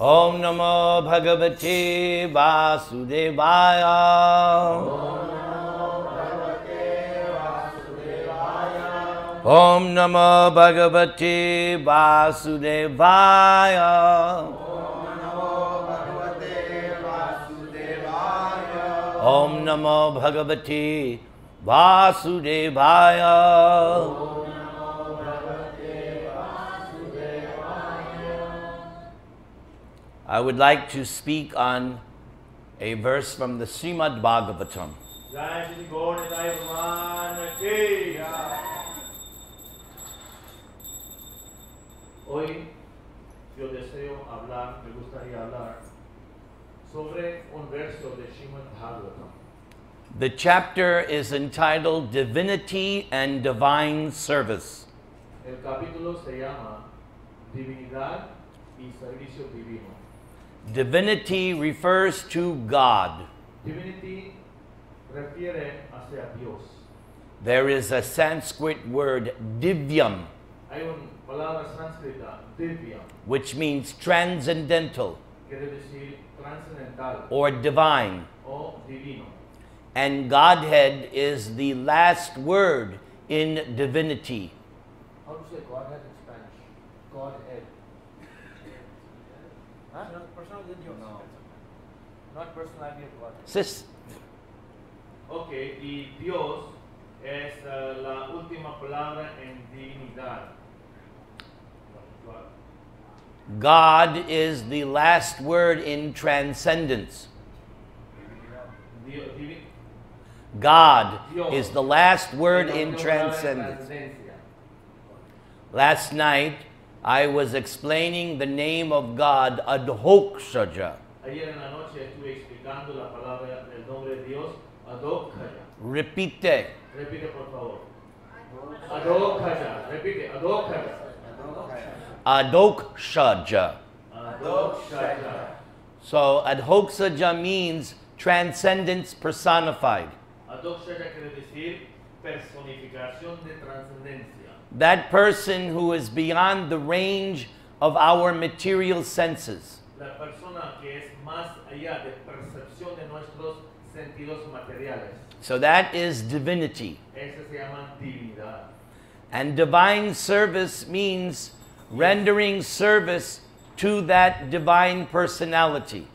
ॐ नमो भगवते वासुदेवाय। ॐ नमो भगवते वासुदेवाय। ॐ नमो भगवते वासुदेवाय। I would like to speak on a verse from the Srimad Bhagavatam. Hoy yo deseo hablar, me gustaría hablar sobre un verso de Srimad Bhagavatam. The chapter is entitled Divinity and Divine Service. El capítulo se llama Divinidad y Servicio Divino. Divinity refers to God. Divinity refiere hacia Dios. There is a Sanskrit word divyam, Hay una palabra sánscrita, divya, which means transcendental quiere decir trascendental or divine. o divino. And Godhead is the last word in divinity. How to say Godhead in Spanish? Godhead. Huh? Personality of Dios. No. Not personality of God. Sis, Ok, y Dios es eh, la última palabra en divinidad. God is the last word in transcendence. God is the last word in última palabra en transcendence. Last night, I was explaining the name of God Adhokshaja. Ayer en la noche estuve explicando la palabra del nombre de Dios, Adokaya. Repite. Repite por favor. Repite, Adokaya. Adokshaja. Adokaya. So Adhokshaja means transcendence personified. Adokaya quiere decir personificación de trascendencia. That person who is beyond the range of our material senses. La persona que es más allá de percepción de nuestros sentidos materiales. So that is divinity. Ese se llama divinidad. And divine service means rendering service to that divine personality.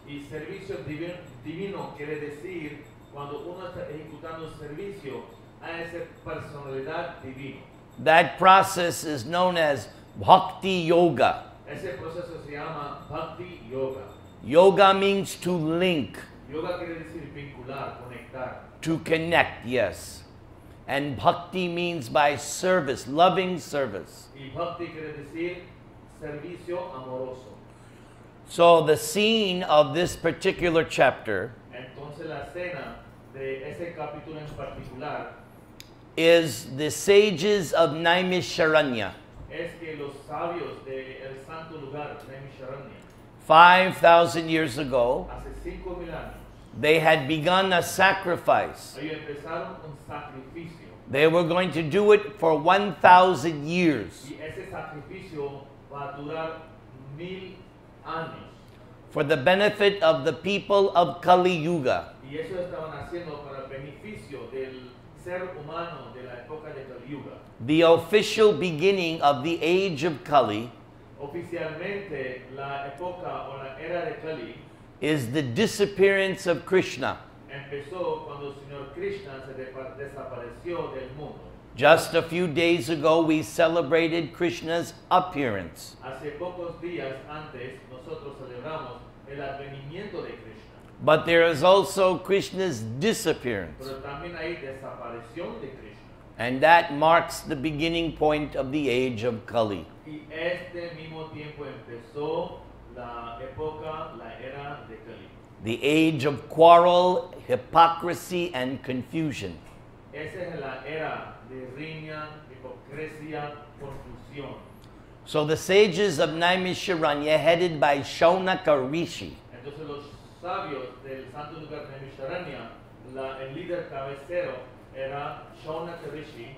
Y servicio divino, divino quiere decir cuando uno está ejecutando un servicio a esa personalidad divina. That process is known as bhakti yoga. Ese proceso se llama Bhakti Yoga. Yoga means to link, Yoga quiere decir vincular, conectar. to connect, yes. And bhakti means by service, loving service. Y Bhakti quiere decir servicio amoroso. So the scene of this particular chapter Entonces la escena de ese capítulo en particular is the sages of Naimisharanya. es que los sabios del santo lugar, Naimisharanya, 5,000 years ago, hace cinco mil años, they had begun a sacrifice. ellos empezaron un sacrificio. They were going to do it for 1,000 years Y ese sacrificio va a durar mil años. for the benefit of the people of Kali Yuga. Y eso estaban haciendo para el beneficio del ser humano de la época de Kali Yuga. The official beginning of the age of Kali Oficialmente, la época o la era de Kali is the disappearance of Krishna. empezó cuando el Señor Krishna se depa- desapareció del mundo. Just a few days ago, we celebrated Krishna's appearance. Hace pocos días antes, nosotros celebramos el advenimiento de Krishna. But there is also Krishna's disappearance. Pero también hay desaparición de Krishna. And that marks the beginning point of the age of Kali. Y este mismo tiempo empezó la época, la era de Kali. The age of quarrel, hypocrisy, and confusion. Esa es la era de riña, hipocresía, confusión. So the sages of Naimisharanya, headed by Shaunaka Rishi, Entonces los sabios del santo lugar de Misharanya, la, el líder cabecero era Rishi,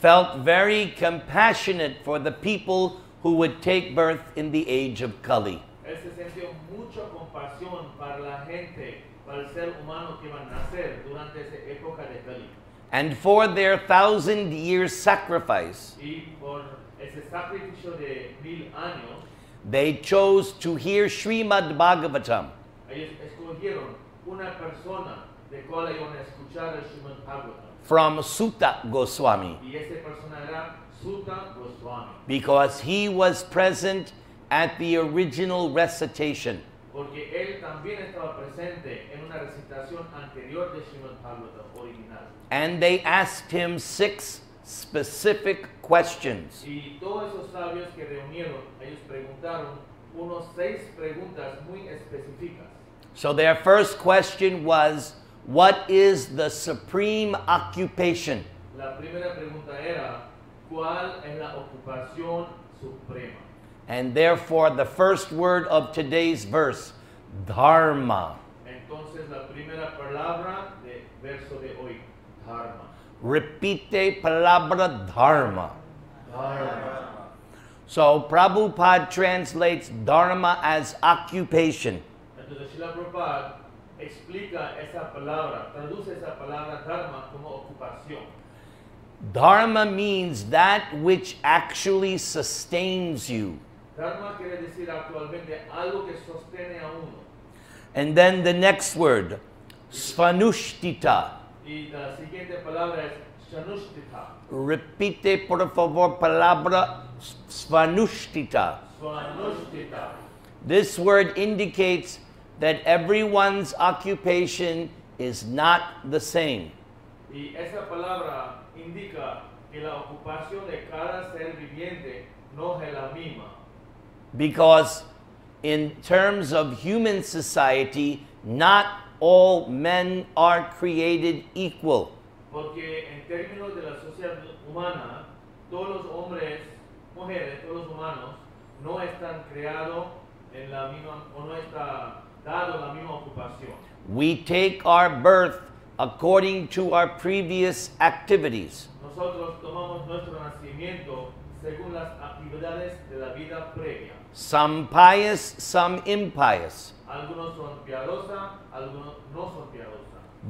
felt very compassionate for the people who would take birth in the age of Kali. él él se sintió mucha compasión para la gente, para el ser humano que iba a nacer durante esa época de Felipe. And for their thousand year sacrifice, Y por ese sacrificio de mil años, they chose to hear Srimad Bhagavatam. Ellos escogieron una persona de cual iban a escuchar el Srimad Bhagavatam. from Suta Goswami Y esa persona era Suta Goswami. because he was present at the original recitation. Porque él también estaba presente en una recitación anterior de Srimad Bhagavatam original. And they asked him six specific questions. Y todos esos sabios que reunieron, ellos preguntaron unos seis preguntas muy específicas. So their first question was What is the supreme occupation? La primera pregunta era, ¿cuál es la ocupación suprema? And therefore, the first word of today's verse, Dharma. Entonces la primera palabra de verso de hoy, Dharma. Repite palabra Dharma. Dharma. So Prabhupada translates Dharma as occupation. Entonces Srila Prabhupada explica esa palabra, traduce esa palabra Dharma como ocupación. Dharma means that which actually sustains you. Dharma quiere decir actualmente algo que sostiene a uno. And then the next word, Svanushtita. Y la siguiente palabra es Shanushtita. Repite, por favor, palabra Svanushtita. Swanushtita. This word indicates that everyone's occupation is not the same. Y esa palabra indica que la ocupación de cada ser viviente no es la misma. Because, in terms of human society, not all men are created equal. Porque en términos de la sociedad humana, todos los hombres, mujeres, todos los humanos no están creados en la misma, o no está dado la misma ocupación. We take our birth according to our previous activities. Nosotros tomamos nuestro nacimiento según las actividades de la vida previa. Some pious, some impious. Algunos son piadosas, algunos no son piadosas.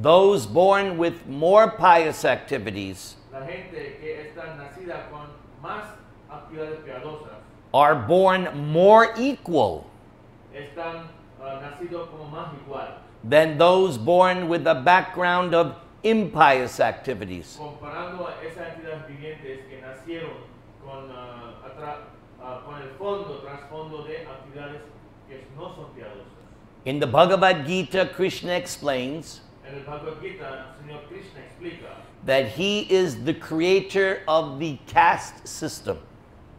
Those born with more pious activities La gente que está nacida con más are born more equal están uh, como más igual. than those born with a background of impious activities. comparando a esas entidades vivientes que nacieron con, uh, atra- uh, con el fondo, trasfondo de actividades que no son piadosas. In the Bhagavad Gita, Krishna explains En el Bhagavad Gita, Krishna that he is the creator of the caste system.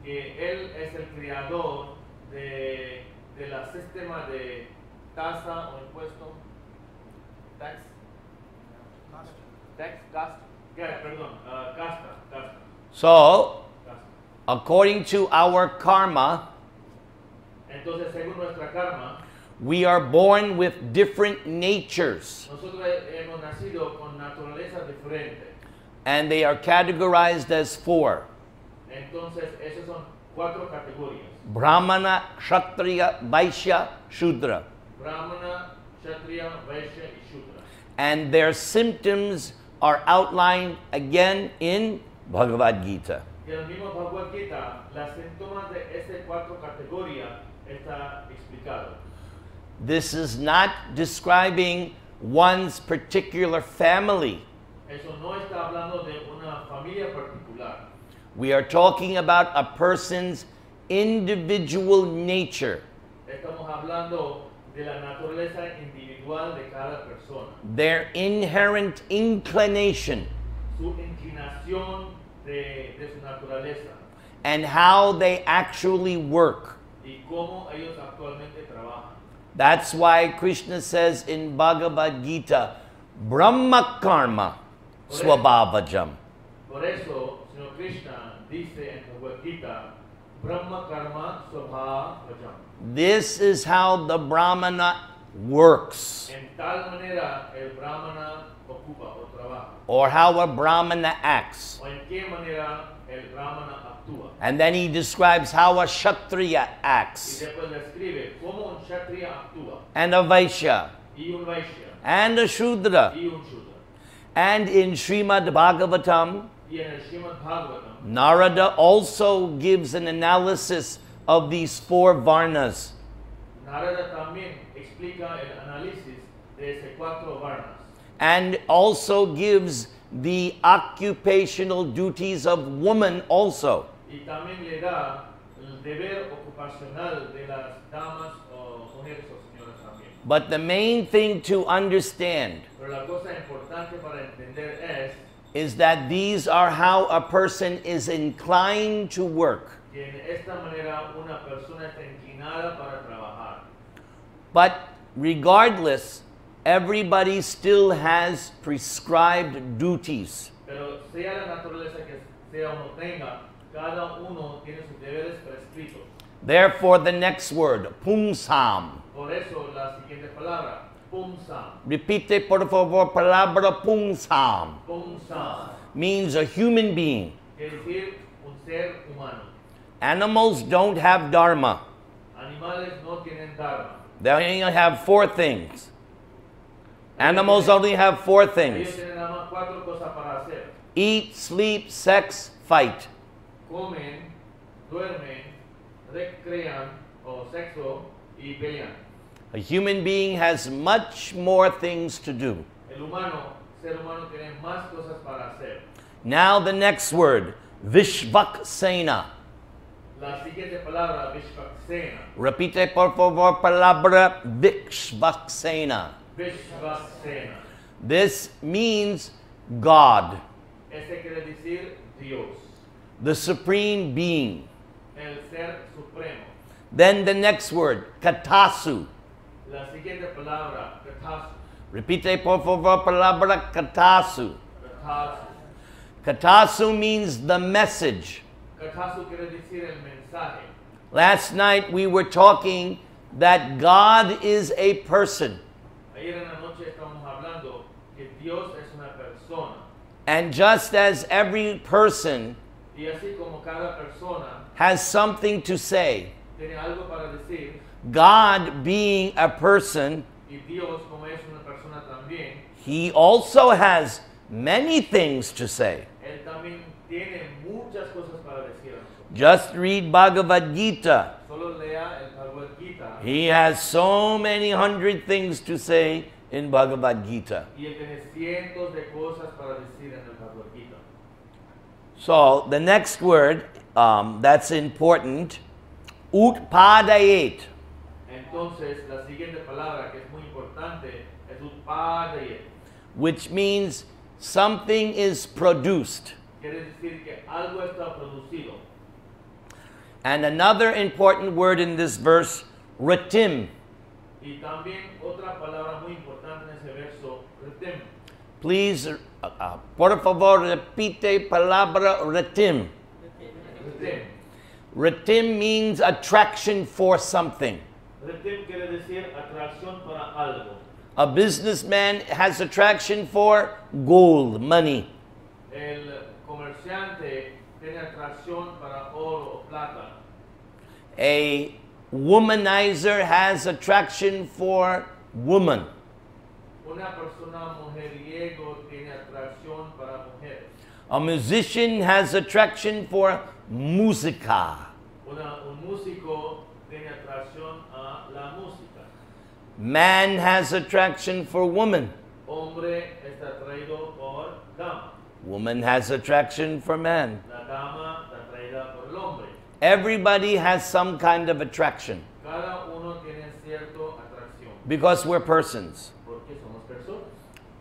Que Él es el creador de, de la sistema de tasa o impuesto, tax, tax, ya, perdón, ah, casta, casta, So, casta. according to our karma, Entonces, según nuestra karma, we are born with different natures, hemos con and they are categorized as four Entonces, esas son cuatro categorías. Brahmana, Kshatriya, Vaishya, Shudra. Brahmana, Kshatriya, Vaishya y Shudra. And their symptoms are outlined again in Bhagavad Gita. Y el mismo Bhagavad Gita, las síntomas de esas cuatro categorías está explicado. This is not describing one's particular family. Eso no está hablando de una familia particular. We are talking about a person's individual nature, Estamos hablando de la naturaleza individual de cada persona. their inherent inclination, Su inclinación de, de su naturaleza and how they actually work. y cómo ellos actualmente trabajan. That's why Krishna says in Bhagavad Gita, Brahma Karma Swabhavajam. Por eso, Señor Krishna dice en Bhagavad Gita, Brahma Karma Vajam. This is how the Brahmana works, En tal manera el Brahmana ocupa o trabaja. or how a Brahmana acts. O en qué manera el Brahmana actúa. And then he describes how a Kshatriya Y acts, después describe cómo un Kshatriya actúa. and a Vaishya, Y un Vaishya. and a Shudra. Y un Shudra. And in Srimad Bhagavatam, Y en el Srimad Bhagavatam, Narada also gives an analysis of these four Varnas. Narada también explica el análisis de cuatro varnas. and also gives the occupational duties of woman also. Y también le da el deber ocupacional de las damas o mujeres o señoras también. But the main thing to understand Pero la cosa importante para entender es is that these are how a person is inclined to work. que en esta manera una persona está inclinada para trabajar. But regardless, everybody still has prescribed duties. Pero sea la que sea uno tenga, cada uno tiene sus. Therefore, the next word, pumsam. Por eso la siguiente palabra, pumsam, Repite por favor, palabra pumsam pumsam, means a human being. decir un ser humano. Animals don't have dharma. Animales no tienen dharma. They only have four things. Animals only have four things tienen nada más cuatro cosas para hacer. eat, sleep, sex, fight. Comen, duermen, recrean o sexo y pelean. A human being has much more things to do. El humano, ser humano tiene más cosas para hacer. Now, the next word, Vishvaksena. La siguiente palabra, Vishvaksena. Repite por favor, palabra Vishvaksena. Vishvaksena. This means God, Este quiere decir Dios, the supreme being. el ser supremo. Then the next word, Katasu. La siguiente palabra, Katasu. Repite por favor, palabra Katasu. Katasu. Katasu means the message. Katasu quiere decir el mensaje. Last night we were talking that God is a person. Ayer en la noche estábamos hablando que Dios es una persona. And just as every person Y así como cada persona has something to say, tiene algo para decir, God being a person, y Dios como es una persona también, he also has many things to say. Él también tiene muchas cosas para decir. Just read Bhagavad Gita. Solo lea el Bhagavad Gita He has so many hundred things to say in Bhagavad Gita. y él tiene cientos de cosas para decir en el Bhagavad Gita. So the next word um, that's important, utpadayet. Entonces, la siguiente palabra que es muy importante es utpadayet. which means something is produced. Quiere decir que algo está producido. And another important word in this verse, ratim. Y también otra palabra muy importante en ese verso, retem. Please, uh, uh, por favor, repite palabra ratim. Retim. Ratim means attraction for something. Quiere decir atracción para algo. A businessman has attraction for gold, money. El comerciante tiene atracción para oro o plata. A womanizer has attraction for woman. Una persona mujeriego tiene atracción para mujeres. A musician has attraction for música. Una- un músico tiene atracción a la música. Man has attraction for woman. Hombre está atraído por dama. Woman has attraction for man. La dama está atraída por el hombre. Everybody has some kind of attraction Cada uno tiene cierto atracción because we're persons. porque somos personas.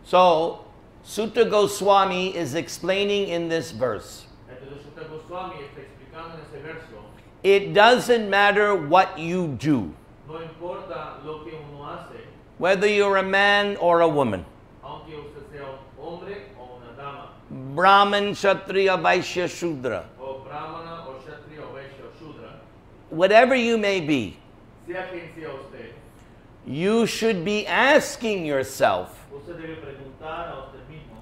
So, Suta Goswami is explaining in this verse Entonces Suta Goswami está explicando en ese verso, it doesn't matter what you do, no importa lo que uno hace, whether you're a man or a woman, aunque usted sea un hombre o una dama, Brahman, Kshatriya, Vaishya, Shudra, o brahmana, o kshatriya, o vaishya, o shudra, whatever you may be, sea quien sea usted, you should be asking yourself usted debe preguntar a usted mismo,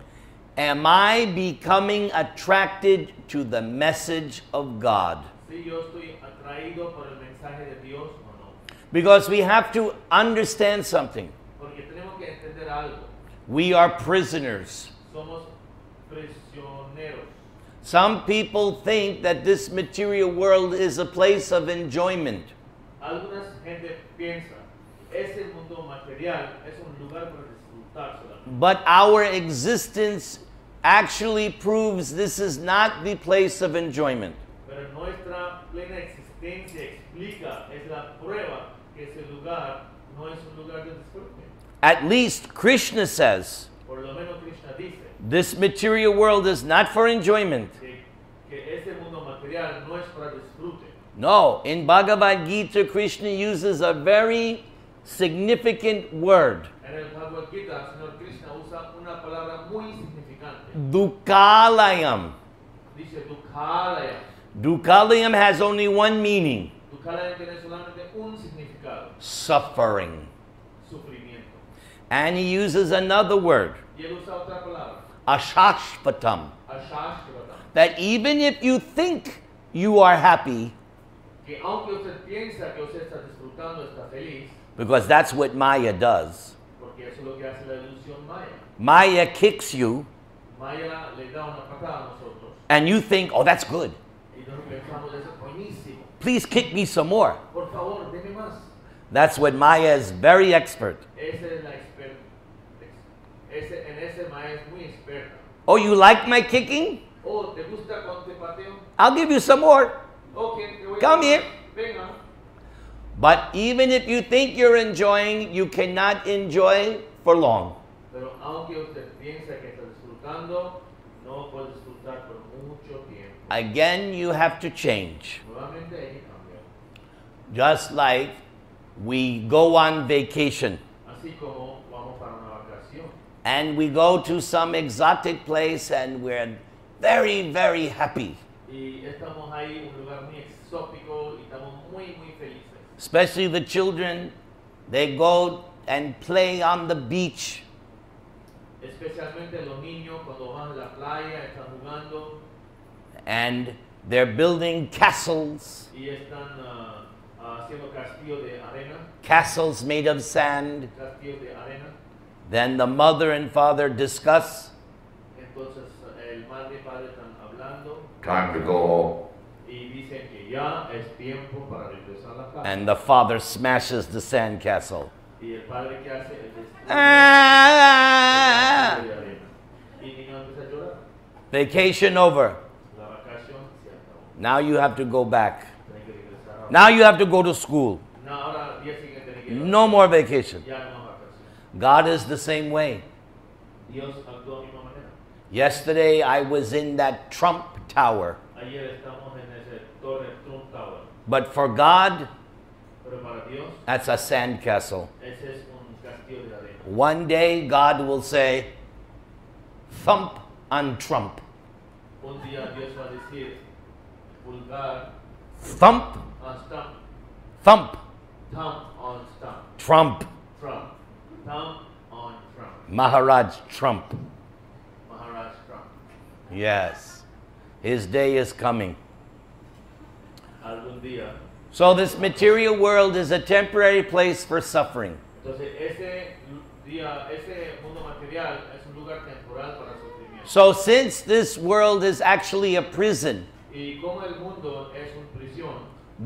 Am I becoming attracted to the message of God? Because we have to understand something. Porque tenemos que entender algo. We are prisoners. Somos prisioneros. Some people think that this material world is a place of enjoyment. Algunas gente piensa, ese mundo material es un lugar para disfrutar. But our existence actually proves this is not the place of enjoyment. Pero nuestra plena existencia explica, es la prueba que ese lugar no es un lugar de. At least Krishna says Por lo menos Krishna dice this material world is not for enjoyment. que, que ese mundo no es para. No, in Bhagavad Gita, Krishna uses a very significant word, En el Bhagavad Gita, el Señor Krishna usa una palabra muy significante. Duhkhalayam. Duhkhalayam has only one meaning suffering. And he uses another word, Y él usa otra palabra, ashashvatam, that even if you think you are happy, Que aunque usted piensa que usted está disfrutando, está feliz, because that's what Maya does, porque eso es lo que hace la ilusión maya. Kicks you, Maya le da una patada a nosotros and you think, oh, that's good. y nosotros pensamos, eso es buenísimo. Please kick me some more. Por favor, deme más. That's what Maya is very expert. Ese es la experta. Ese, en ese Maya es muy experta. Oh, you like my kicking? Oh, ¿te gusta cuando te pateo? I'll give you some more. Ok, te voy a Come here. Venga. But even if you think you're enjoying, you cannot enjoy for long. Pero aunque usted piensa que está disfrutando, no puede disfrutar por mucho tiempo. Again, you have to change. Nuevamente hay que cambiar. Just like we go on vacation. Así como vamos para una and we go to some exotic place and we're very, very happy. y estamos ahí, un lugar muy exótico y estamos muy, muy felices. Especially the children, they go and play on the beach. Los niños van a la playa, están and they're building castles, y están ah, castles made of sand. castillos de arena. Then the mother and father discuss Entonces eh, el madre y padre están hablando Time to go home. y dicen que ya es tiempo para regresar a la casa. and the father smashes the sand castle. y el padre que hace es destruye ah, ah, ah! el castillo de arena. Y el niño empieza a llorar. Vacation over. La vacación se acabó. Now you have to go back. Tiene que regresar ahora. Now you have to go to school. No, ahora al día siguiente tiene que ir. No more vacation. Ya no más vacación. God is the same way. Dios actuó de la misma manera. Yesterday I was in that Trump Tower. Ayer estamos en ese Torre Trump Tower. But for God, Pero para Dios, that's a sand castle. ese es un castillo de arena. One day God will say, thump on Trump. Un día Dios va a decir, pulgar Thump, stump, thump, thumb on stump, Trump. Trump, thumb on Trump, Maharaj Trump. Maharaj Trump. Yes. His day is coming. Algún. So, this material world is a temporary place for suffering. Entonces ese día, ese mundo material es un lugar temporal para sufrimiento. So, since this world is actually a prison, Y como el mundo es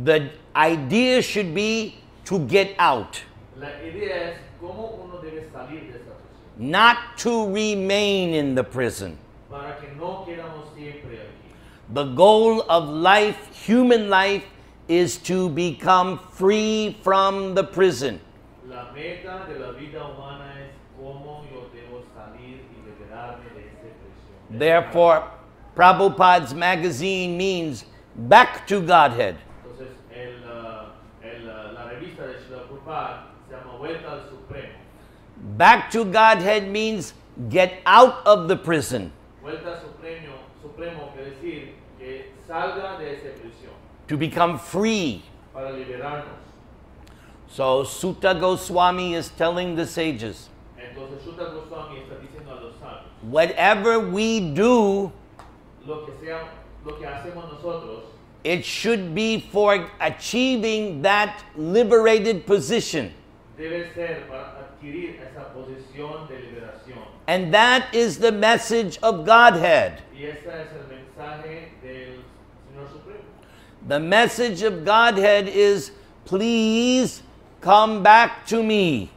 the idea should be to get out, la idea es cómo uno debe salir de esa prisión. not to remain in the prison. Para que no quedamos siempre aquí. The goal of life, human life, is to become free from the prison. La meta de la vida humana es cómo yo debo salir y liberarme de esa prisión. Therefore, Prabhupada's magazine means back to Godhead. Entonces, el, ah, el, ah, la revista de Srila Prabhupada se llama Vuelta al Supremo. Back to Godhead means get out of the prison, Vuelta Supremo, Supremo quiere decir que salga de esa prisión to become free. para liberarnos. So, Suta Goswami is telling the sages Entonces, Suta Goswami está diciendo a los sabios, whatever we do, lo que sea, lo que hacemos nosotros, it should be for achieving that liberated position. debe ser para adquirir esa posición de liberación. And that is the message of Godhead. Y es el mensaje del Señor Supremo. The message of Godhead is please come back to me.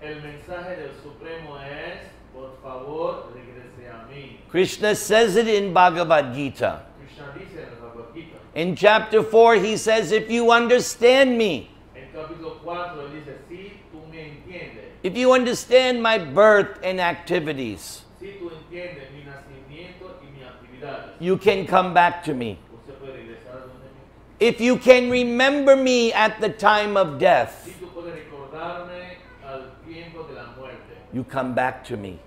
El mensaje del Supremo es, por favor, regrese a mí. Krishna says it in Bhagavad Gita. Krishna dice en Bhagavad Gita. In chapter 4, he says, If you understand me, En capítulo 4 él dice, si tú me entiendes, if you understand my birth and activities, si tú entiendes mi nacimiento y mis actividades, you can come back to me. usted puede regresar a donde mí. If you can remember me at the time of death, Si tú puedes recordarme al tiempo de la muerte, you come back to me.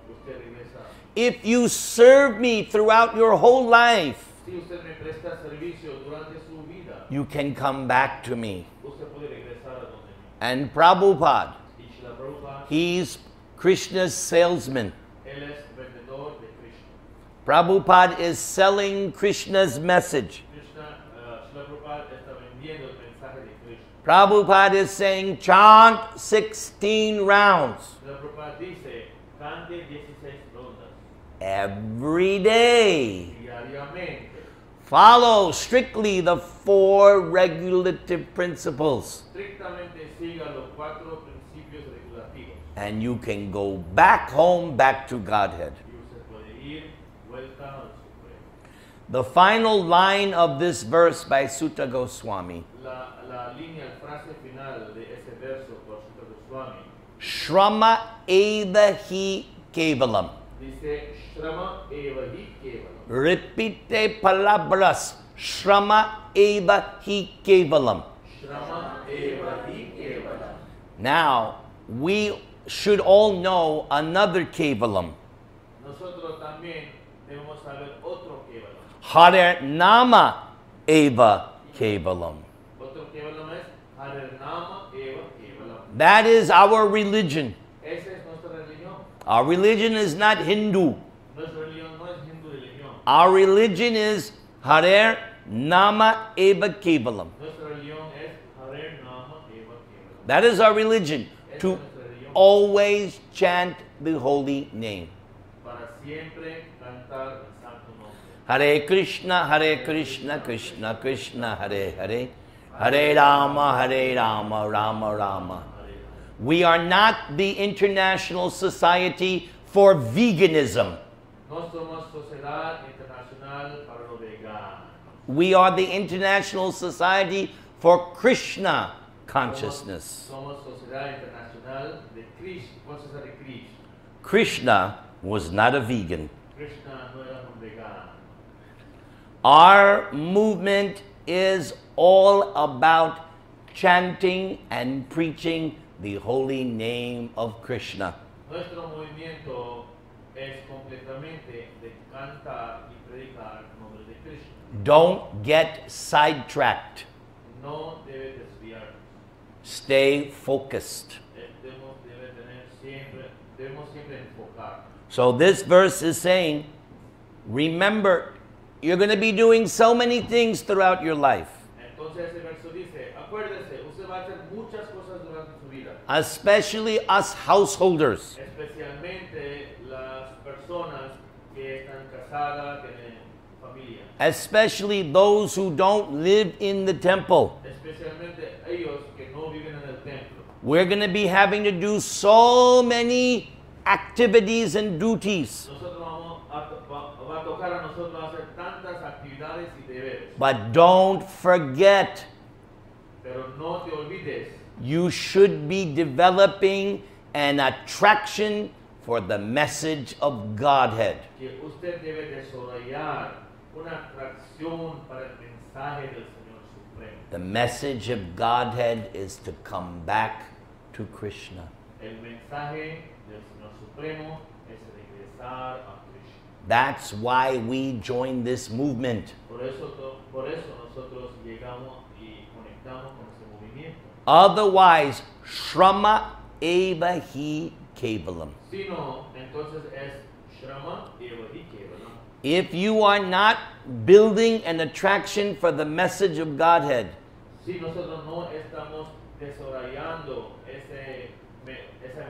If you serve me throughout your whole life, Si usted me presta servicio durante su vida, you can come back to me. usted puede regresar a donde mí. And Prabhupada, He's Krishna's salesman. él es vendedor de Krishna. Prabhupada is selling Krishna's message. Krishna, uh, Prabhupada está vendiendo el mensaje de Krishna. Prabhupada is saying, chant 16 rounds dice, cante 16 every day. Follow strictly the four regulative principles, and you can go back home, back to Godhead. Y usted puede ir vuelta al Supremo. The final line of this verse by Suta Goswami La, la línea, frase final de ese verso por Suta Goswami Shrama eva hi kevalam. dice Shrama eva hi kevalam. Repite palabras. Shrama eva hi kevalam. Shrama eva hi kevalam. Now, we should all know another kevalam. Nosotros también debemos saber otro kevalam. Hare Nama eva kevalam. Otro kevalam es Hare Nama eva kevalam. That is our religion. Esa es nuestra religión. Our religion is not Hindu. Nuestra religión no es hindu religión. Our religion is Hare Nama eva kevalam. Nuestra religión es Hare Nama eva kevalam. That is our religion. To. Always chant the holy name. Para siempre cantar el santo nombre. Hare Krishna, Hare Krishna, Krishna Krishna, Hare Hare. Hare Rama, Hare Rama, Rama Rama. We are not the International Society for Veganism. No somos Sociedad Internacional para lo We are the International Society for Krishna Consciousness. Sociedad Internacional de Krishna. Was not a vegan. Krishna no era un vegano. Our movement is all about chanting and preaching the holy name of Krishna. Nuestro movimiento es completamente de cantar y predicar el nombre de Krishna. Don't get sidetracked. No debe desviarnos. Stay focused. Eh, Debemos, debe tener siempre, debemos siempre enfocar. So this verse is saying, remember, you're going to be doing so many things throughout your life, Entonces ese verso dice, acuérdese, usted va a hacer muchas cosas durante su vida, especially us householders. especialmente las personas que están casadas, tienen familia, especially those who don't live in the temple. especialmente ellos que no viven en el templo. We're going to be having to do so many activities and duties. Nosotros vamos a, to- va, va a tocar a nosotros hacer tantas actividades y deberes, But don't forget, pero no te olvides you should be developing an attraction for the message of Godhead. que usted debe una para el del Señor The message of Godhead is to come back to Krishna. El mensaje del Señor Supremo es regresar a Krishna. That's why we joined this movement. Por eso, por eso nosotros llegamos y conectamos con ese movimiento. Otherwise, Shrama Eva Hi Kevalam. Si no, entonces es Shrama eva hi kevalam. If you are not building an attraction for the message of Godhead, Si nosotros no estamos desarrollando ese, me- ese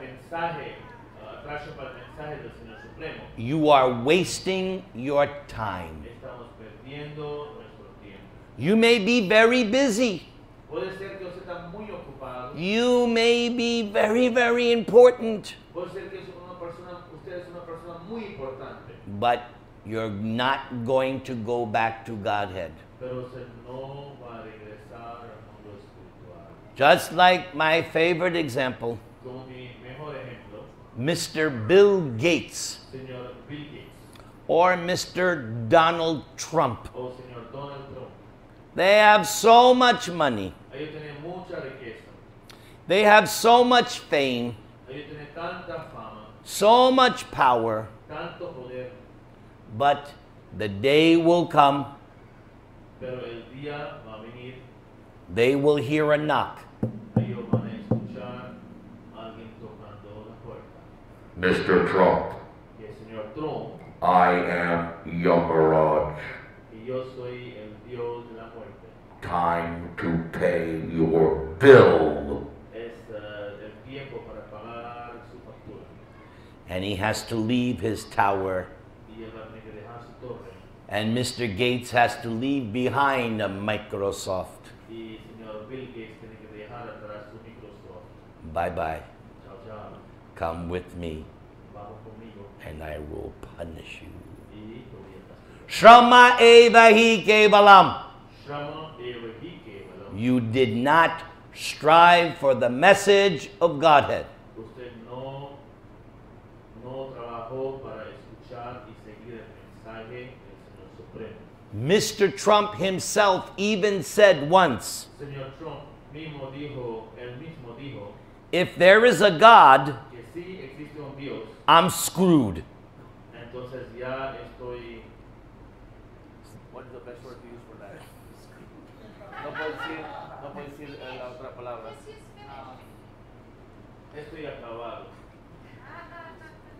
mensaje, uh, para el mensaje del Señor Supremo, you are wasting your time. estamos perdiendo nuestro tiempo. You may be very busy. Puede ser que usted está muy ocupado, You may be very, very important, puede ser que es una persona, usted es una persona muy importante, but you're not going to go back to Godhead. pero usted no va a regresar al mundo espiritual. Just like my favorite example, Como mi mejor ejemplo, Mr. Bill Gates señor Bill Gates or Mr. Donald Trump. o señor Donald Trump. They have so much money, Ellos tienen mucha riqueza, they have so much fame, ellos tienen tanta fama, so much power, tanto poder, but the day will come, pero el día va a venir, they will hear a knock. ellos van a escuchar a alguien tocando la puerta. Mr. Trump, Y señor Trump, I am Yamaraj. y yo soy el Dios de la muerte. Time to pay your bill. Es eh, el tiempo para pagar su factura. And he has to leave his tower, Y él va a tener que dejar su torre. and Mr. Gates has to leave behind a Microsoft. Y señor Bill Gates tiene que dejar atrás su Microsoft. Bye bye. Come with me, and I will punish you. Y te voy a castigar. Shrama evahi kevalam. Shrama eva hi kevalam. You did not strive for the message of Godhead. Usted no, no trabajó para escuchar y seguir el mensaje del Señor Supremo. Mr. Trump himself even said once Señor Trump mismo dijo, él mismo dijo if there is a God, que sí existe un Dios, I'm screwed. entonces ya estoy. What is the best word to use for that? No puedo decir, no puedo decir la otra palabra. Estoy acabado.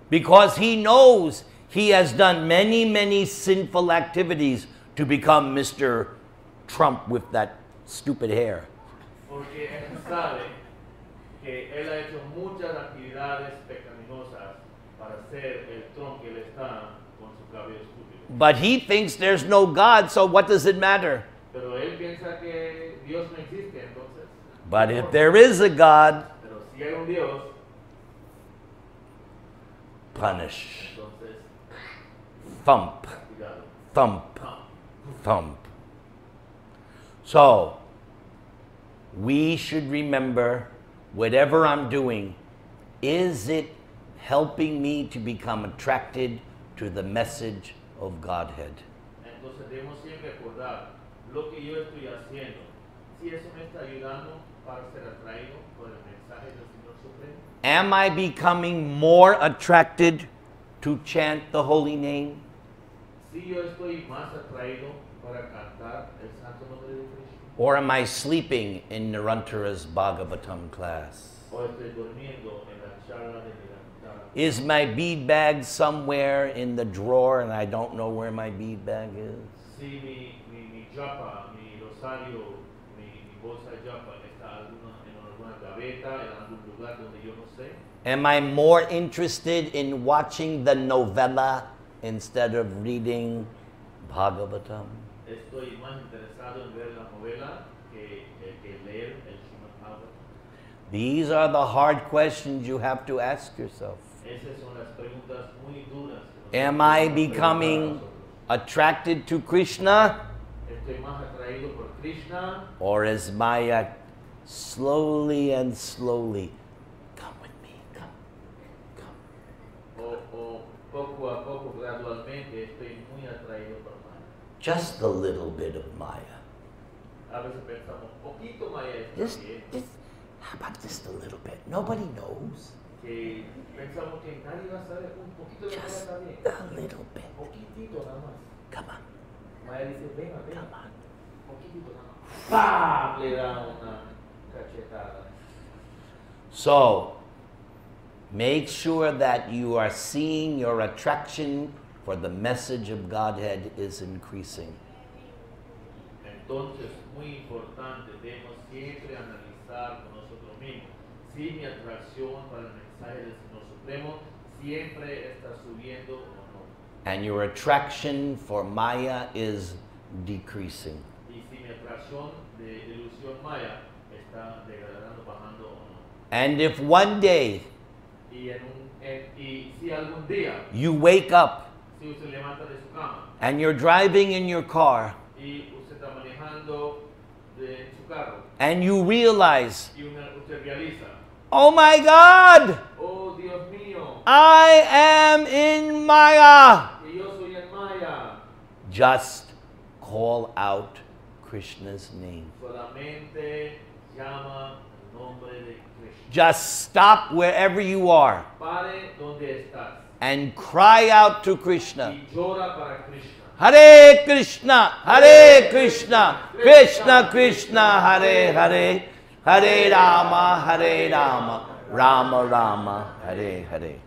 Because he knows he has done many, many sinful activities to become Mr. Trump with that stupid hair. Porque él sabe que él ha hecho muchas actividades pecaminosas para ser el Trump que él está con su cabello estúpido. But he thinks there's no God, so what does it matter? Pero él que Dios no existe. But if there is a God, Pero si hay un Dios, punish. Thump, thump, thump. So, we should remember whatever I'm doing, is it helping me to become attracted to the message of Godhead? Entonces debemos siempre recordar lo que yo estoy haciendo. Si eso me está ayudando para ser atraído por el mensaje del Señor Supremo. Am I becoming more attracted to chant the holy name? Si yo estoy más atraído para cantar el santo nombre de Cristo. Or am I sleeping in Nirantara's Bhagavatam class? O estoy durmiendo en la charla de. Is my bead bag somewhere in the drawer and I don't know where my bead bag is? Si mi, mi, mi japa, mi rosario, mi, mi bolsa de japa está alguna, en alguna gaveta, en algún lugar donde yo no sé. Am I more interested in watching the novella instead of reading Bhagavatam? Estoy más interesado en ver la novela que, que, que leer el Bhagavatam. These are the hard questions you have to ask yourself. Esas son las preguntas muy duras. que nos Am I que preguntar a becoming attracted to Krishna Estoy más atraído por Krishna or is Maya slowly and slowly? Come with me, come, come. o, o poco a poco, gradualmente, estoy muy atraído por Maya. Just a little bit of Maya. A veces pensamos, poquito Maya está Just, just, how about just a little bit? Nobody knows. Que pensamos que nadie va a saber, un poquito de Maya Just está bien. a little bit. Poquitito nada más. Come on, Maya dice, venga, come venga. on. Poquitito nada más. ¡Pam! Le da una cachetada. So, Make sure that you are seeing your attraction for the message of Godhead is increasing. Entonces, muy importante, debemos siempre analizar con nosotros mismos si mi atracción para el mensaje del Señor Supremo siempre está subiendo o no. And your attraction for Maya is decreasing. Y si mi atracción de ilusión maya está degradando, bajando o no. And if one day Y, en un, en- y si algún día, you wake up si usted levanta de su cama and you're driving in your car y usted está manejando de su carro and you realize, y una- usted realiza, oh my God, oh Dios mío, I am in Maya. yo soy en maya. Just call out Krishna's name. Solamente llama el nombre de Krishna. Just stop wherever you are Pare donde estás and cry out to Krishna. y llora para Krishna. Hare Krishna, Hare Krishna, Krishna Krishna, Hare Hare, Hare Rama, Hare Rama, Rama Rama, Hare Hare.